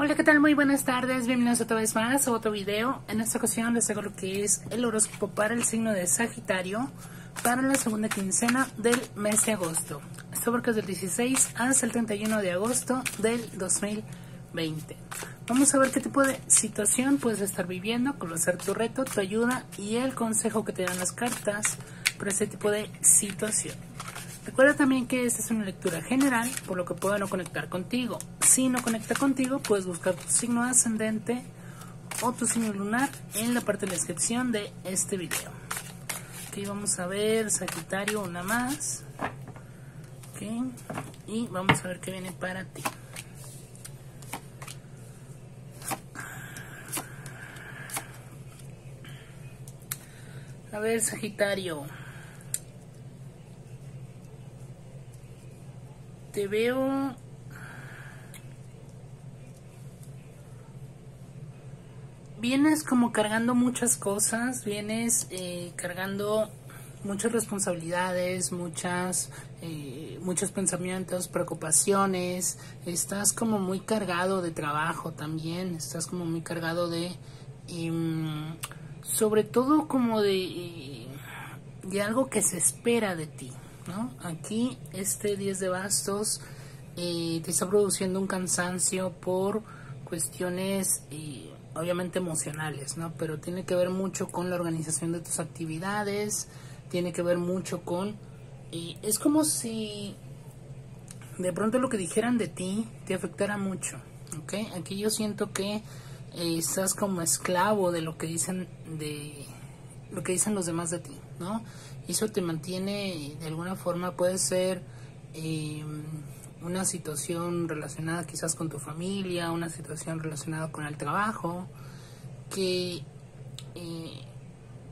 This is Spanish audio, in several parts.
Hola, ¿qué tal? Muy buenas tardes, bienvenidos otra vez más a otro video. En esta ocasión les hago lo que es el horóscopo para el signo de Sagitario para la segunda quincena del mes de agosto. Esto porque es del 16 hasta el 31 de agosto del 2020. Vamos a ver qué tipo de situación puedes estar viviendo, conocer tu reto, tu ayuda y el consejo que te dan las cartas para ese tipo de situación. Recuerda también que esta es una lectura general, por lo que puedo no conectar contigo. Si no conecta contigo, puedes buscar tu signo ascendente o tu signo lunar en la parte de la descripción de este video. Ok, vamos a ver Sagitario una más. Ok, y vamos a ver qué viene para ti. A ver, Sagitario. Te veo vienes como cargando muchas cosas, vienes eh, cargando muchas responsabilidades, muchas, eh, muchos pensamientos, preocupaciones, estás como muy cargado de trabajo también, estás como muy cargado de, em, sobre todo como de, de algo que se espera de ti. Aquí este 10 de bastos eh, te está produciendo un cansancio por cuestiones eh, obviamente emocionales, ¿no? Pero tiene que ver mucho con la organización de tus actividades, tiene que ver mucho con... Eh, es como si de pronto lo que dijeran de ti te afectara mucho. Aquí yo siento que estás como esclavo de lo que dicen de lo que dicen los demás de ti, ¿no? eso te mantiene de alguna forma, puede ser eh, una situación relacionada quizás con tu familia, una situación relacionada con el trabajo, que eh,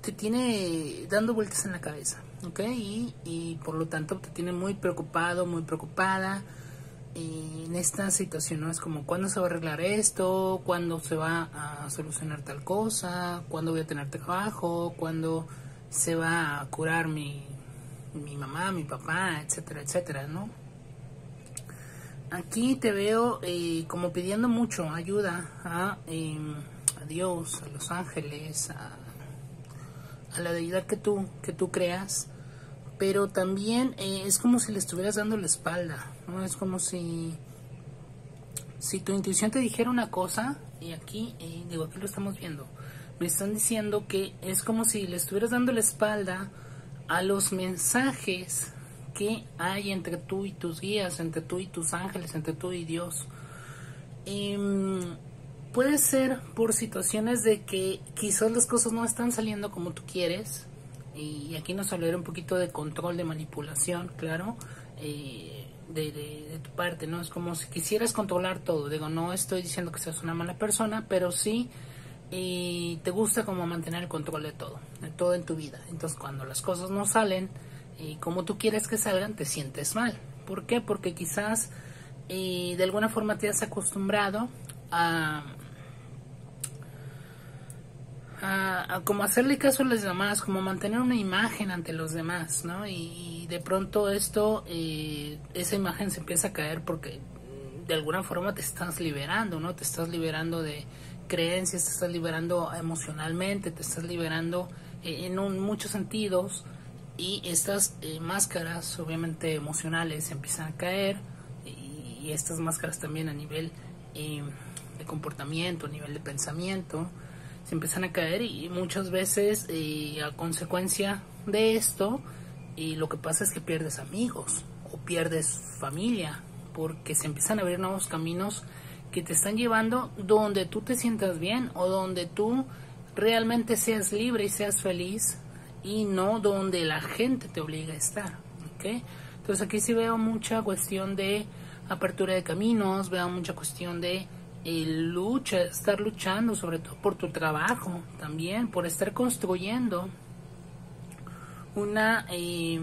te tiene dando vueltas en la cabeza, ¿ok? Y, y por lo tanto te tiene muy preocupado, muy preocupada eh, en esta situación, ¿no? Es como, ¿cuándo se va a arreglar esto? ¿Cuándo se va a solucionar tal cosa? ¿Cuándo voy a tener trabajo? ¿Cuándo se va a curar mi, mi mamá, mi papá, etcétera, etcétera, ¿no? Aquí te veo eh, como pidiendo mucho ayuda a, em, a, Dios, a los ángeles, a, a, la deidad que tú, que tú creas, pero también eh, es como si le estuvieras dando la espalda, ¿no? Es como si, si tu intuición te dijera una cosa, y aquí, eh, digo, aquí lo estamos viendo, me están diciendo que es como si le estuvieras dando la espalda a los mensajes que hay entre tú y tus guías, entre tú y tus ángeles, entre tú y Dios. Em, puede ser por situaciones de que quizás las cosas no están saliendo como tú quieres. Y aquí nos hablará un poquito de control, de manipulación, claro, eh, de, de, tu parte, ¿no? Es como si quisieras controlar todo. Digo, no estoy diciendo que seas una mala persona, pero sí y te gusta como mantener el control de todo, de todo en tu vida. Entonces cuando las cosas no salen y como tú quieres que salgan, te sientes mal. ¿Por qué? Porque quizás eh, de alguna forma te has acostumbrado a, a, como hacerle caso a los demás, como mantener una imagen ante los demás, ¿no? Y, de pronto esto, eh, esa imagen se empieza a caer porque de alguna forma te estás liberando, ¿no? Te estás liberando de creencias, te estás liberando emocionalmente, te estás liberando eh, en muchos sentidos y estas eh, máscaras obviamente emocionales empiezan a caer y, estas máscaras también a nivel eh, de comportamiento, a nivel de pensamiento, se empiezan a caer y muchas veces a consecuencia de esto y lo que pasa es que pierdes amigos o pierdes familia porque se empiezan a abrir nuevos caminos que te están llevando donde tú te sientas bien o donde tú realmente seas libre y seas feliz y no donde la gente te obliga a estar. ¿okay? Entonces aquí sí veo mucha cuestión de apertura de caminos, veo mucha cuestión de eh, lucha, estar luchando sobre todo por tu trabajo también, por estar construyendo una... Eh,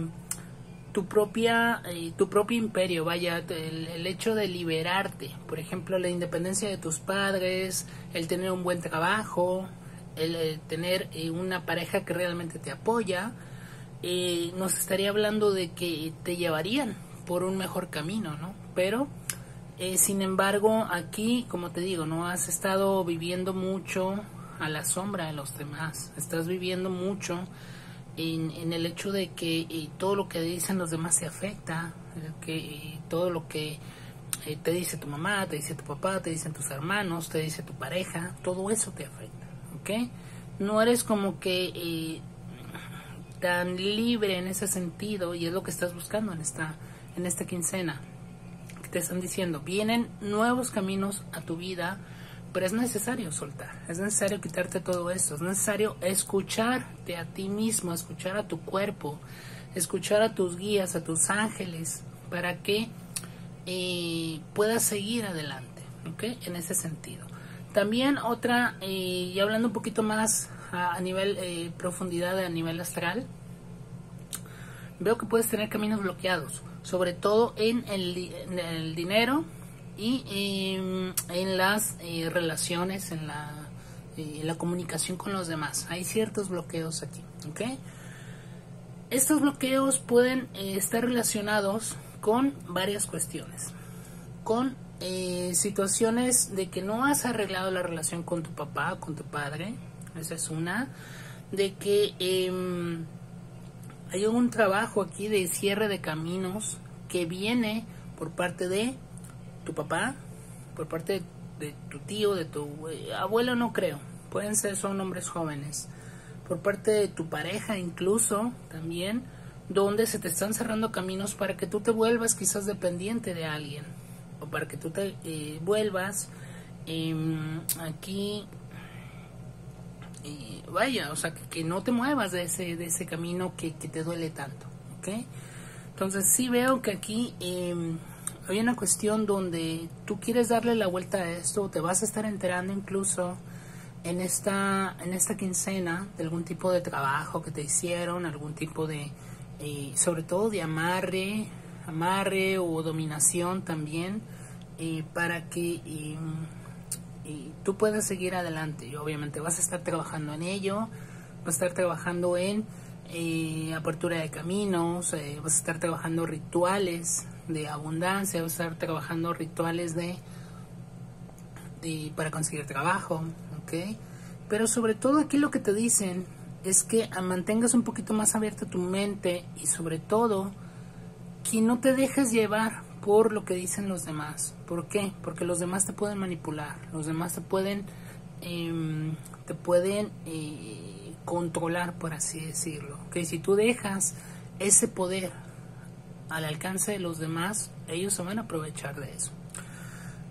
tu propia eh, tu propio imperio vaya el, hecho de liberarte. Por ejemplo la independencia de tus padres el tener un buen trabajo el, eh, tener eh, una pareja que realmente te apoya nos estaría hablando de que te llevarían por un mejor camino no pero Eh, sin embargo, aquí, como te digo, no has estado viviendo mucho a la sombra de los demás. Estás viviendo mucho en, el hecho de que eh, todo lo que dicen los demás te afecta, eh, que todo lo que te dice tu mamá, te dice tu papá, te dicen tus hermanos, te dice tu pareja, todo eso te afecta, ¿ok? No eres como que tan libre en ese sentido y es lo que estás buscando en esta, en esta quincena te están diciendo, vienen nuevos caminos a tu vida, pero es necesario soltar, es necesario quitarte todo esto, es necesario escucharte a ti mismo, escuchar a tu cuerpo, escuchar a tus guías, a tus ángeles, para que eh, puedas seguir adelante, ¿ok? En ese sentido. También otra, eh, y hablando un poquito más a, nivel eh, profundidad, a nivel astral, veo que puedes tener caminos bloqueados sobre todo en el, dinero y en, las eh, relaciones, en la, eh, comunicación con los demás. Hay ciertos bloqueos aquí, Estos bloqueos pueden eh, estar relacionados con varias cuestiones, con situaciones de que no has arreglado la relación con tu papá, con tu padre, esa es una, de que em, hay un trabajo aquí de cierre de caminos que viene por parte de tu papá, por parte de, tu tío, de tu eh, abuelo, no creo. Pueden ser, son hombres jóvenes. Por parte de tu pareja incluso también, donde se te están cerrando caminos para que tú te vuelvas quizás dependiente de alguien. O para que tú te eh, vuelvas em, aquí vaya, o sea, que, no te muevas de ese, de ese camino que, te duele tanto, ¿ok? Entonces sí veo que aquí em, hay una cuestión donde tú quieres darle la vuelta a esto, te vas a estar enterando incluso en esta, en esta quincena de algún tipo de trabajo que te hicieron, algún tipo de, eh, sobre todo de amarre, amarre o dominación también, eh, para que em, y tú puedes seguir adelante. Y obviamente vas a estar trabajando en ello, vas a estar trabajando en eh, apertura de caminos, eh, vas a estar trabajando rituales de abundancia, estar trabajando rituales de, para conseguir trabajo. Pero sobre todo aquí lo que te dicen es que mantengas un poquito más abierta tu mente y sobre todo que no te dejes llevar por lo que dicen los demás. ¿Por qué? Porque los demás te pueden manipular, los demás te pueden, em, te pueden eh, controlar, por así decirlo. Que si tú dejas ese poder al alcance de los demás, ellos se van a aprovechar de eso.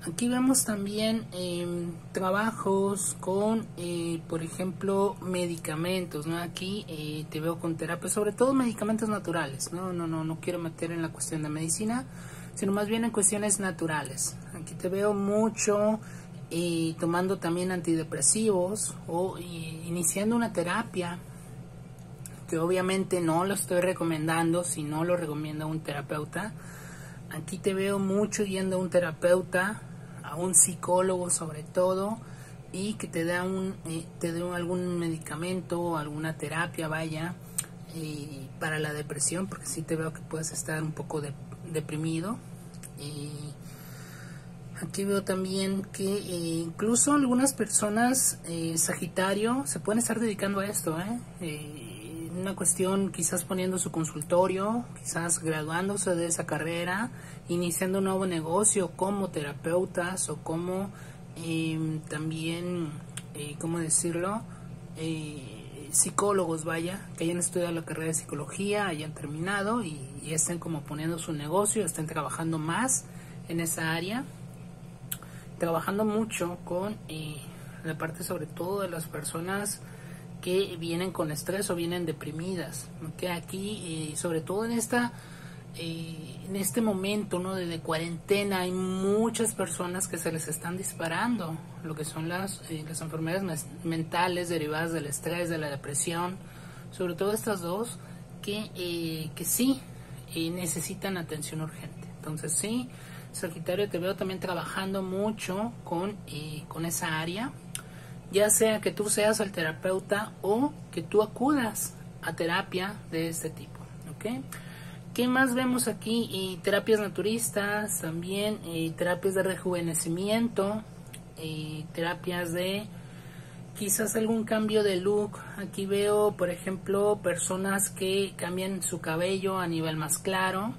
Aquí vemos también em, trabajos con, eh, por ejemplo, medicamentos, ¿no? Aquí eh, te veo con terapia, sobre todo medicamentos naturales, ¿no? No, no, no quiero meter en la cuestión de medicina, sino más bien en cuestiones naturales. Aquí te veo mucho y tomando también antidepresivos o iniciando una terapia que obviamente no lo estoy recomendando si no lo recomienda un terapeuta. Aquí te veo mucho yendo a un terapeuta, a un psicólogo sobre todo, y que te da un, eh, te dé algún medicamento alguna terapia, vaya, eh, para la depresión, porque sí te veo que puedes estar un poco de, deprimido. y aquí veo también que eh, incluso algunas personas, eh, Sagitario, se pueden estar dedicando a esto. ¿eh? Una cuestión quizás poniendo su consultorio, quizás graduándose de esa carrera, iniciando un nuevo negocio como terapeutas o como también, ¿cómo decirlo? psicólogos, vaya, que hayan estudiado la carrera de psicología, hayan terminado y, estén como poniendo su negocio, estén trabajando más en esa área, trabajando mucho con eh, la parte sobre todo de las personas que vienen con estrés o vienen deprimidas, aquí, eh, sobre todo en esta eh, en este momento ¿no? de, cuarentena hay muchas personas que se les están disparando lo que son las, eh, las enfermedades mentales derivadas del estrés, de la depresión, sobre todo estas dos que, que sí necesitan atención urgente. Entonces sí, Sagitario, te veo también trabajando mucho con, con esa área, ya sea que tú seas el terapeuta o que tú acudas a terapia de este tipo. ¿okay? ¿Qué más vemos aquí? Y terapias naturistas, también terapias de rejuvenecimiento, terapias de quizás algún cambio de look. Aquí veo, por ejemplo, personas que cambian su cabello a nivel más claro.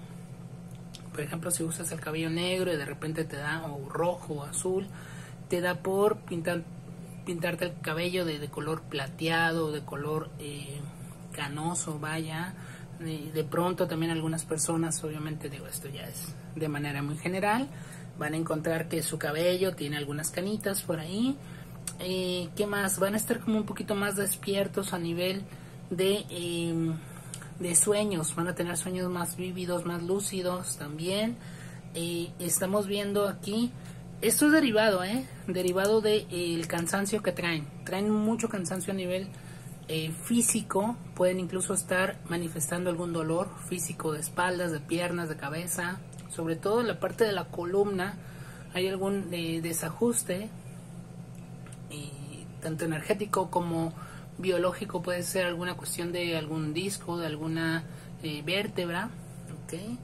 Por ejemplo, si usas el cabello negro y de repente te da o rojo o azul, te da por pintar pintarte el cabello de, color plateado, de color eh, canoso, vaya. De, pronto también algunas personas, obviamente digo esto ya es de manera muy general, van a encontrar que su cabello tiene algunas canitas por ahí. Eh, ¿Qué más? Van a estar como un poquito más despiertos a nivel de, em, de sueños, van a tener sueños más vívidos, más lúcidos también. Eh, estamos viendo aquí esto es derivado, ¿eh? Derivado del de, cansancio que traen. Traen mucho cansancio a nivel eh, físico. Pueden incluso estar manifestando algún dolor físico de espaldas, de piernas, de cabeza. Sobre todo en la parte de la columna hay algún eh, desajuste, tanto energético como biológico. Puede ser alguna cuestión de algún disco, de alguna eh, vértebra. ¿okay?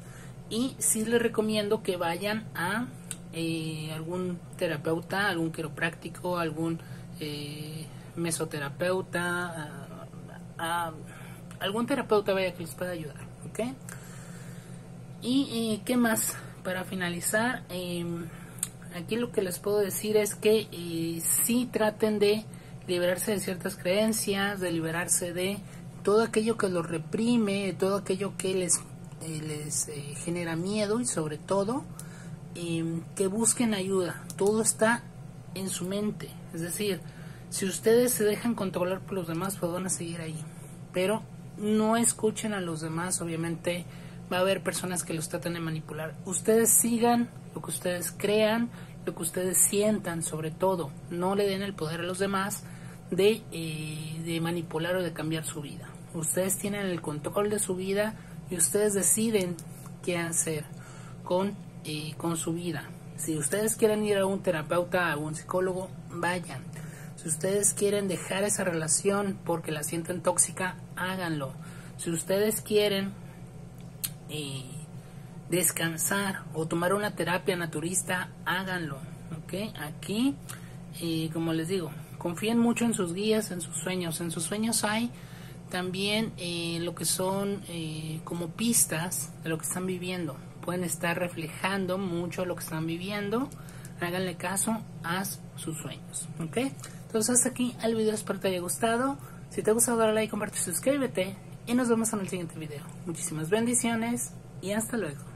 Y sí les recomiendo que vayan a eh, algún terapeuta, algún quiropráctico, algún eh, mesoterapeuta, algún terapeuta vaya que les pueda ayudar, ¿ok? Y eh, qué más, para finalizar, em, aquí lo que les puedo decir es que sí traten de liberarse de ciertas creencias, de liberarse de todo aquello que los reprime, de todo aquello que les, les genera miedo y sobre todo Em, que busquen ayuda. Todo está en su mente. Es decir, si ustedes se dejan controlar por los demás, pues van a seguir ahí. Pero no escuchen a los demás, obviamente va a haber personas que los traten de manipular. Ustedes sigan lo que ustedes crean, lo que ustedes sientan sobre todo. No le den el poder a los demás de, eh, de manipular o de cambiar su vida. Ustedes tienen el control de su vida y ustedes deciden qué hacer con con su vida. Si ustedes quieren ir a un terapeuta, a un psicólogo, vayan. Si ustedes quieren dejar esa relación porque la sienten tóxica, háganlo. Si ustedes quieren eh, descansar o tomar una terapia naturista, háganlo. ¿ok? Aquí, eh, como les digo, confíen mucho en sus guías, en sus sueños. En sus sueños hay también eh, lo que son como pistas de lo que están viviendo pueden estar reflejando mucho lo que están viviendo. Háganle caso a sus sueños. ¿Ok? Entonces hasta aquí el video, espero te haya gustado. Si te ha gustado, dale like, comparte, suscríbete y nos vemos en el siguiente video. Muchísimas bendiciones y hasta luego.